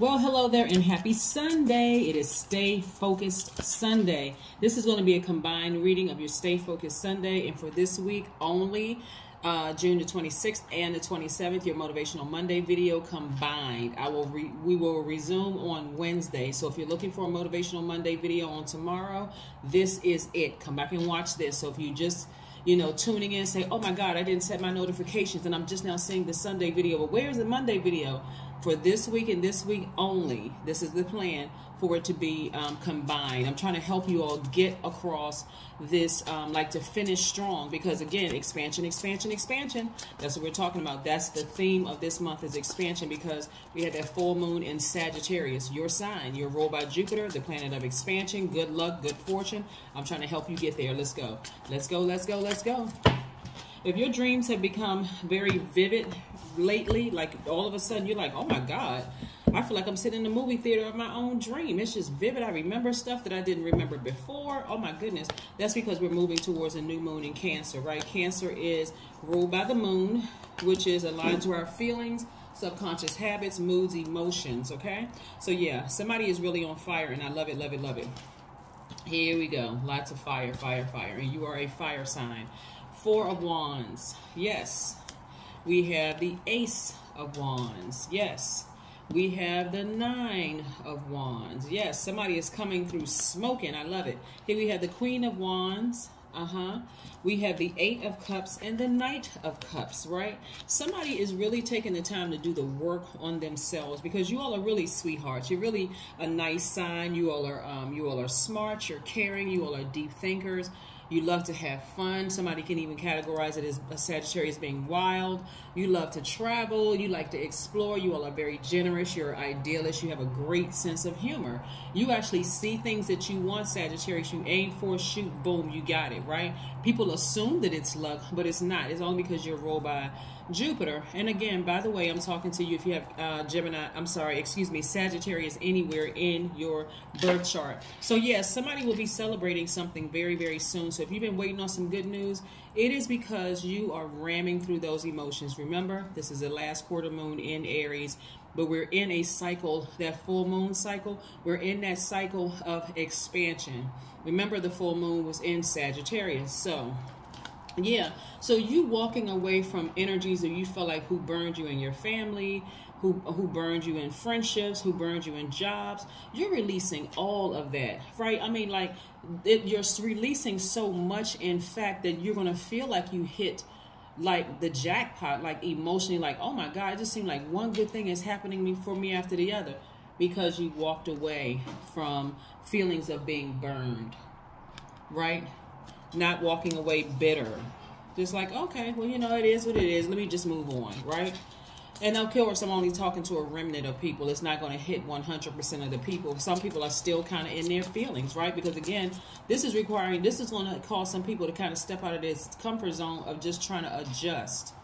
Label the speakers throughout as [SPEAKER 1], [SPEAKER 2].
[SPEAKER 1] Well, hello there and happy Sunday. It is Stay Focused Sunday. This is going to be a combined reading of your Stay Focused Sunday. And for this week only, uh, June the 26th and the 27th, your Motivational Monday video combined. I will we will resume on Wednesday. So if you're looking for a Motivational Monday video on tomorrow, this is it. Come back and watch this. So if you just you know, tuning in say, oh my God, I didn't set my notifications and I'm just now seeing the Sunday video. But where's the Monday video? For this week and this week only, this is the plan for it to be um, combined. I'm trying to help you all get across this, um, like to finish strong, because again, expansion, expansion, expansion. That's what we're talking about. That's the theme of this month is expansion, because we had that full moon in Sagittarius, your sign. You're ruled by Jupiter, the planet of expansion. Good luck, good fortune. I'm trying to help you get there. Let's go. Let's go, let's go, let's go. If your dreams have become very vivid lately, like all of a sudden you're like, oh my God, I feel like I'm sitting in the movie theater of my own dream. It's just vivid. I remember stuff that I didn't remember before. Oh my goodness. That's because we're moving towards a new moon in Cancer, right? Cancer is ruled by the moon, which is aligned to our feelings, subconscious habits, moods, emotions, okay? So yeah, somebody is really on fire and I love it, love it, love it. Here we go. Lots of fire, fire, fire. And you are a fire sign. Four of Wands. Yes. We have the Ace of Wands. Yes. We have the Nine of Wands. Yes, somebody is coming through smoking. I love it. Here we have the Queen of Wands. Uh-huh. We have the Eight of Cups and the Knight of Cups, right? Somebody is really taking the time to do the work on themselves because you all are really sweethearts. You're really a nice sign. You all are um, you all are smart. You're caring. You all are deep thinkers. You love to have fun. Somebody can even categorize it as a Sagittarius being wild. You love to travel. You like to explore. You all are very generous. You're idealist. You have a great sense of humor. You actually see things that you want, Sagittarius. You aim for, shoot, boom, you got it, right? People assume that it's luck, but it's not. It's only because you're ruled by Jupiter. And again, by the way, I'm talking to you if you have uh, Gemini, I'm sorry, excuse me, Sagittarius anywhere in your birth chart. So yes, somebody will be celebrating something very, very soon. So if you've been waiting on some good news, it is because you are ramming through those emotions. Remember, this is the last quarter moon in Aries, but we're in a cycle, that full moon cycle, we're in that cycle of expansion. Remember, the full moon was in Sagittarius. So yeah. So you walking away from energies that you felt like who burned you in your family who who burned you in friendships who burned you in jobs you're releasing all of that right? I mean like it, you're releasing so much in fact that you're going to feel like you hit like the jackpot like emotionally like oh my god it just seemed like one good thing is happening for me after the other because you walked away from feelings of being burned right not walking away bitter. Just like, okay, well, you know, it is what it is. Let me just move on, right? And of course, I'm only talking to a remnant of people. It's not going to hit 100% of the people. Some people are still kind of in their feelings, right? Because again, this is requiring, this is going to cause some people to kind of step out of this comfort zone of just trying to adjust.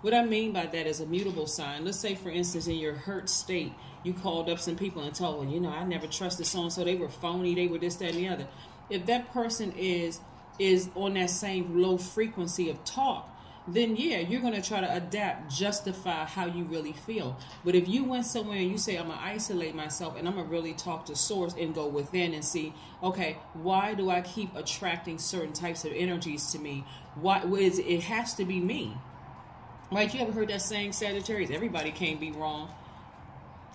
[SPEAKER 1] What I mean by that is a mutable sign. Let's say, for instance, in your hurt state, you called up some people and told them, you know, I never trusted so and so. They were phony. They were this, that, and the other. If that person is is on that same low frequency of talk, then yeah, you're going to try to adapt, justify how you really feel. But if you went somewhere and you say, I'm going to isolate myself and I'm going to really talk to source and go within and see, okay, why do I keep attracting certain types of energies to me? Why is it has to be me? Right? You ever heard that saying, Sagittarius? Everybody can't be wrong.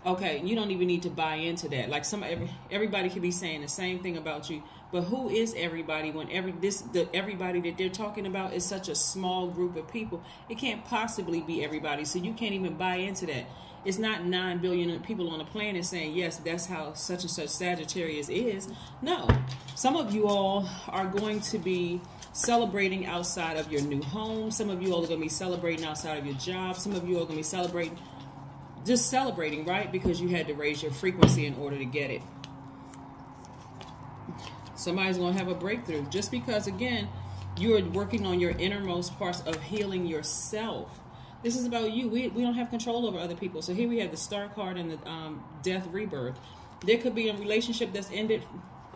[SPEAKER 1] Okay, you don't even need to buy into that. Like some every, everybody could be saying the same thing about you, but who is everybody when every this the everybody that they're talking about is such a small group of people? It can't possibly be everybody. So you can't even buy into that. It's not 9 billion people on the planet saying, yes, that's how such and such Sagittarius is. No. Some of you all are going to be celebrating outside of your new home. Some of you all are going to be celebrating outside of your job. Some of you all are going to be celebrating just celebrating, right? Because you had to raise your frequency in order to get it. Somebody's going to have a breakthrough just because, again, you are working on your innermost parts of healing yourself. This is about you. We, we don't have control over other people. So here we have the star card and the um, death rebirth. There could be a relationship that's ended,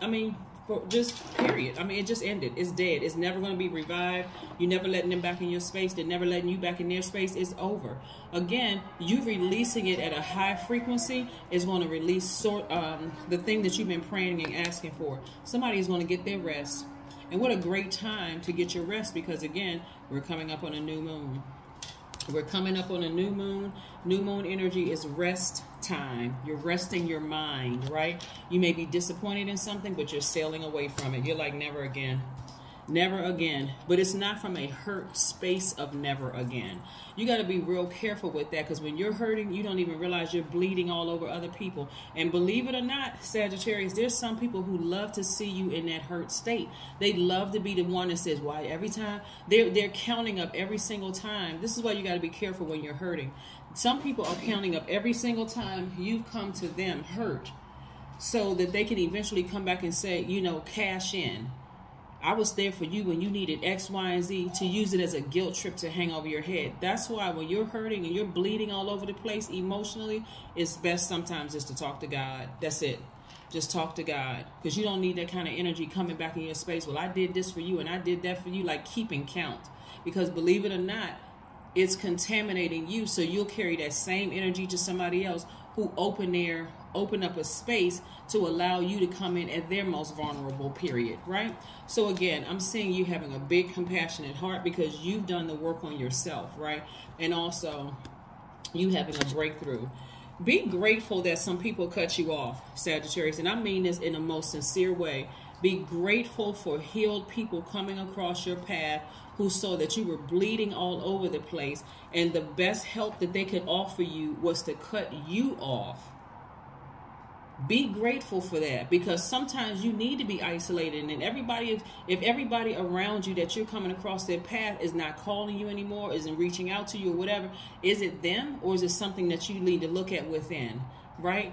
[SPEAKER 1] I mean, For just period. I mean, it just ended. It's dead. It's never going to be revived. You're never letting them back in your space. They're never letting you back in their space. It's over. Again, you releasing it at a high frequency is going to release sort um, the thing that you've been praying and asking for. Somebody is going to get their rest. And what a great time to get your rest because again, we're coming up on a new moon. We're coming up on a new moon. New moon energy is rest time. You're resting your mind, right? You may be disappointed in something, but you're sailing away from it. You're like, never again. Never again. But it's not from a hurt space of never again. You got to be real careful with that because when you're hurting, you don't even realize you're bleeding all over other people. And believe it or not, Sagittarius, there's some people who love to see you in that hurt state. They love to be the one that says, why every time they're, they're counting up every single time. This is why you got to be careful when you're hurting. Some people are counting up every single time you've come to them hurt so that they can eventually come back and say, you know, cash in I was there for you when you needed X, Y, and Z to use it as a guilt trip to hang over your head. That's why when you're hurting and you're bleeding all over the place emotionally, it's best sometimes just to talk to God. That's it. Just talk to God because you don't need that kind of energy coming back in your space. Well, I did this for you and I did that for you, like keeping count. Because believe it or not, it's contaminating you. So you'll carry that same energy to somebody else who open their open up a space to allow you to come in at their most vulnerable period, right? So again, I'm seeing you having a big compassionate heart because you've done the work on yourself, right? And also you having a breakthrough. Be grateful that some people cut you off, Sagittarius, and I mean this in the most sincere way. Be grateful for healed people coming across your path who saw that you were bleeding all over the place, and the best help that they could offer you was to cut you off be grateful for that because sometimes you need to be isolated and everybody if everybody around you that you're coming across their path is not calling you anymore isn't reaching out to you or whatever is it them or is it something that you need to look at within right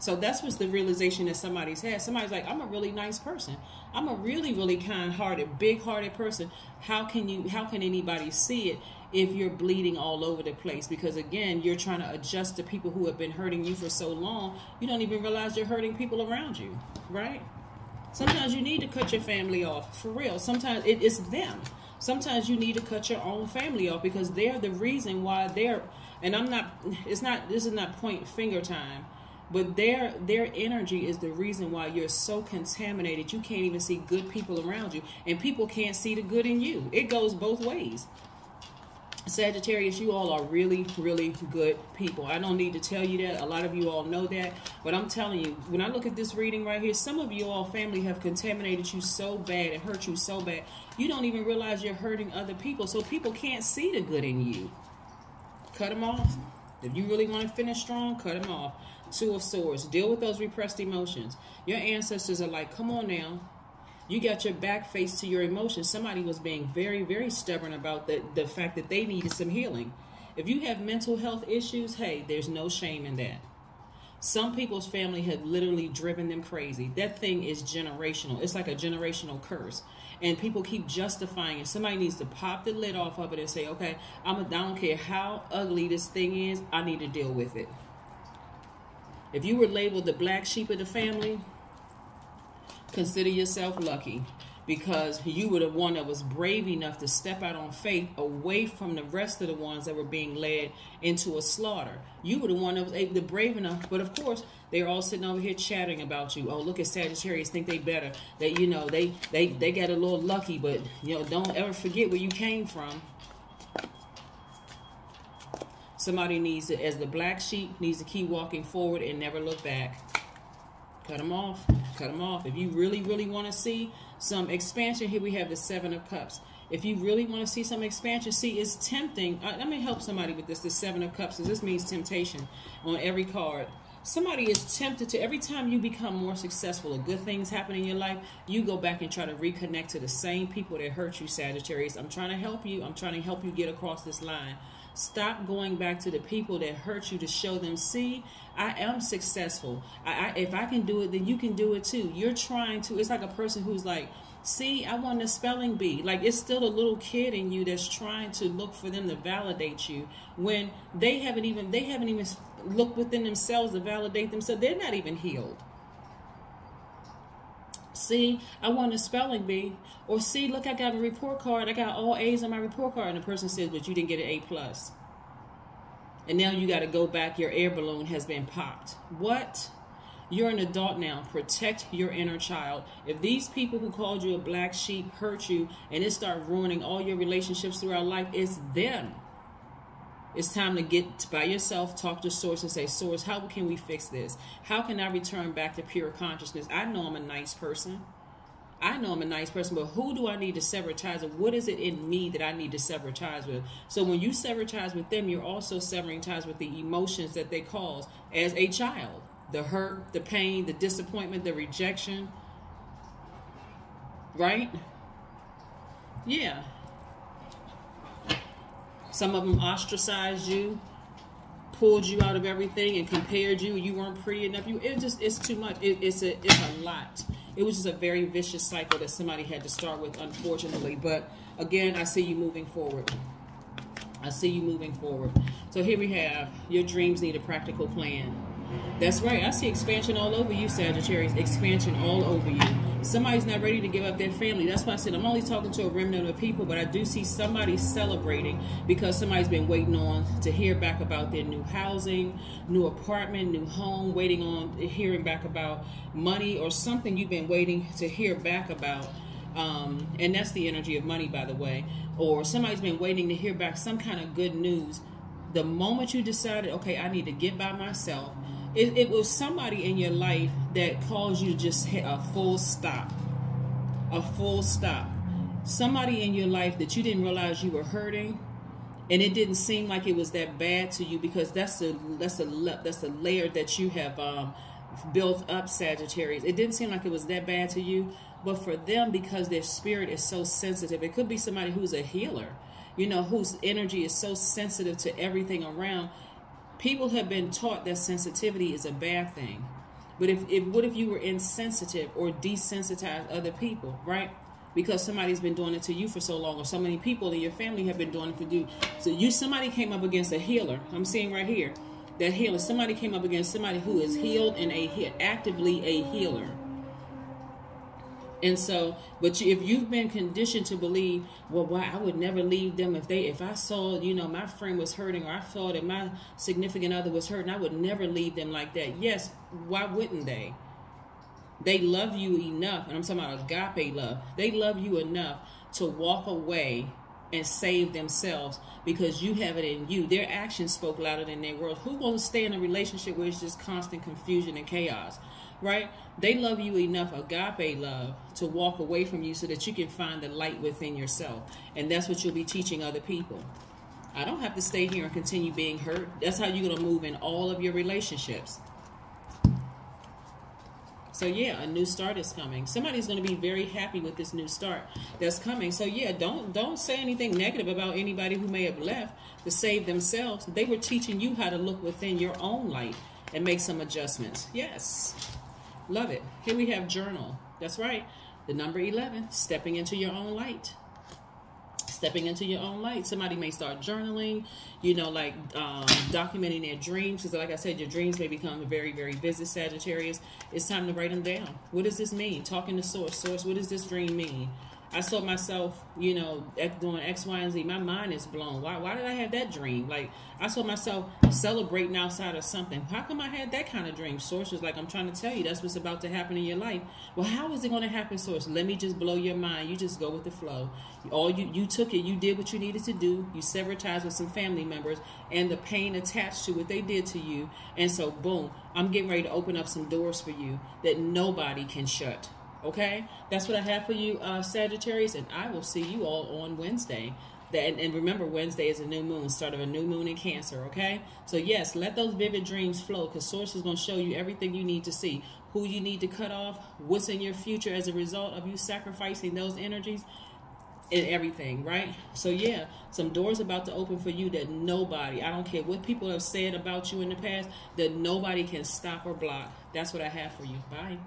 [SPEAKER 1] so that's what's the realization that somebody's had. Somebody's like, I'm a really nice person. I'm a really, really kind-hearted, big-hearted person. How can you? How can anybody see it if you're bleeding all over the place? Because again, you're trying to adjust to people who have been hurting you for so long. You don't even realize you're hurting people around you, right? Sometimes you need to cut your family off for real. Sometimes it is them. Sometimes you need to cut your own family off because they're the reason why they're. And I'm not. It's not. This is not point finger time but their their energy is the reason why you're so contaminated you can't even see good people around you and people can't see the good in you it goes both ways Sagittarius, you all are really, really good people. I don't need to tell you that. A lot of you all know that. But I'm telling you, when I look at this reading right here, some of you all family have contaminated you so bad and hurt you so bad, you don't even realize you're hurting other people. So people can't see the good in you. Cut them off. If you really want to finish strong, cut them off. Two of Swords. Deal with those repressed emotions. Your ancestors are like, come on now. You got your back face to your emotions. Somebody was being very, very stubborn about the, the fact that they needed some healing. If you have mental health issues, hey, there's no shame in that. Some people's family had literally driven them crazy. That thing is generational. It's like a generational curse. And people keep justifying it. Somebody needs to pop the lid off of it and say, okay, I'm a, I don't care how ugly this thing is, I need to deal with it. If you were labeled the black sheep of the family, consider yourself lucky because you were the one that was brave enough to step out on faith away from the rest of the ones that were being led into a slaughter. You were the one that was able to brave enough, but of course they're all sitting over here chatting about you. Oh, look at Sagittarius, think they better. That you know they they they got a little lucky, but you know don't ever forget where you came from. Somebody needs to, as the black sheep, needs to keep walking forward and never look back. Cut them off. Cut them off. If you really, really want to see some expansion, here we have the Seven of Cups. If you really want to see some expansion, see, it's tempting. Uh, let me help somebody with this, the Seven of Cups, this means temptation on every card. Somebody is tempted to, every time you become more successful or good things happen in your life, you go back and try to reconnect to the same people that hurt you, Sagittarius. I'm trying to help you. I'm trying to help you get across this line. Stop going back to the people that hurt you to show them, see, I am successful. I, I, if I can do it, then you can do it too. You're trying to, it's like a person who's like, see, I want a spelling bee. Like it's still a little kid in you that's trying to look for them to validate you when they haven't even, they haven't even looked within themselves to validate themselves. They're not even healed. See, I won a spelling bee. Or see, look, I got a report card. I got all A's on my report card. And the person says, but you didn't get an A plus. And now you got to go back. Your air balloon has been popped. What? You're an adult now. Protect your inner child. If these people who called you a black sheep hurt you and it start ruining all your relationships throughout life, it's them. It's time to get by yourself, talk to Source and say, Source, how can we fix this? How can I return back to pure consciousness? I know I'm a nice person. I know I'm a nice person, but who do I need to sever ties with? What is it in me that I need to sever ties with? So when you sever ties with them, you're also severing ties with the emotions that they cause as a child the hurt, the pain, the disappointment, the rejection. Right? Yeah. Some of them ostracized you, pulled you out of everything, and compared you. You weren't pretty enough. You it just it's too much. It, it's a it's a lot. It was just a very vicious cycle that somebody had to start with, unfortunately. But again, I see you moving forward. I see you moving forward. So here we have your dreams need a practical plan. That's right. I see expansion all over you, Sagittarius. Expansion all over you. Somebody's not ready to give up their family. That's why I said I'm only talking to a remnant of people, but I do see somebody celebrating because somebody's been waiting on to hear back about their new housing, new apartment, new home, waiting on hearing back about money or something you've been waiting to hear back about. Um, and that's the energy of money, by the way. Or somebody's been waiting to hear back some kind of good news. The moment you decided, okay, I need to get by myself it, it was somebody in your life that caused you to just hit a full stop. A full stop. Somebody in your life that you didn't realize you were hurting and it didn't seem like it was that bad to you because that's a that's a that's a layer that you have um, built up Sagittarius. It didn't seem like it was that bad to you, but for them because their spirit is so sensitive, it could be somebody who's a healer, you know, whose energy is so sensitive to everything around people have been taught that sensitivity is a bad thing. But if, if what if you were insensitive or desensitized other people, right? Because somebody's been doing it to you for so long, or so many people in your family have been doing it for you. So you somebody came up against a healer. I'm seeing right here that healer. Somebody came up against somebody who is healed and a actively a healer. And so, but if you've been conditioned to believe, well, why I would never leave them if they, if I saw, you know, my friend was hurting or I saw that my significant other was hurting, I would never leave them like that. Yes, why wouldn't they? They love you enough, and I'm talking about agape love. They love you enough to walk away and save themselves because you have it in you. Their actions spoke louder than their words. Who wants to stay in a relationship where it's just constant confusion and chaos? right? They love you enough, agape love, to walk away from you so that you can find the light within yourself. And that's what you'll be teaching other people. I don't have to stay here and continue being hurt. That's how you're going to move in all of your relationships. So yeah, a new start is coming. Somebody's going to be very happy with this new start that's coming. So yeah, don't don't say anything negative about anybody who may have left to save themselves. They were teaching you how to look within your own light and make some adjustments. Yes. Love it. Here we have journal. That's right. The number 11, stepping into your own light. Stepping into your own light. Somebody may start journaling, you know, like um, documenting their dreams. Because, like I said, your dreams may become very, very busy, Sagittarius. It's time to write them down. What does this mean? Talking to Source. Source, what does this dream mean? I saw myself, you know, doing X, Y, and Z. My mind is blown. Why, why did I have that dream? Like, I saw myself celebrating outside of something. How come I had that kind of dream? Source was like, I'm trying to tell you, that's what's about to happen in your life. Well, how is it going to happen, Source? Let me just blow your mind. You just go with the flow. All you, you took it. You did what you needed to do. You severed ties with some family members and the pain attached to what they did to you. And so, boom, I'm getting ready to open up some doors for you that nobody can shut. Okay, that's what I have for you, uh, Sagittarius, and I will see you all on Wednesday. That, and remember, Wednesday is a new moon, start of a new moon in Cancer, okay? So, yes, let those vivid dreams flow because Source is going to show you everything you need to see. Who you need to cut off, what's in your future as a result of you sacrificing those energies, and everything, right? So, yeah, some doors about to open for you that nobody, I don't care what people have said about you in the past, that nobody can stop or block. That's what I have for you. Bye.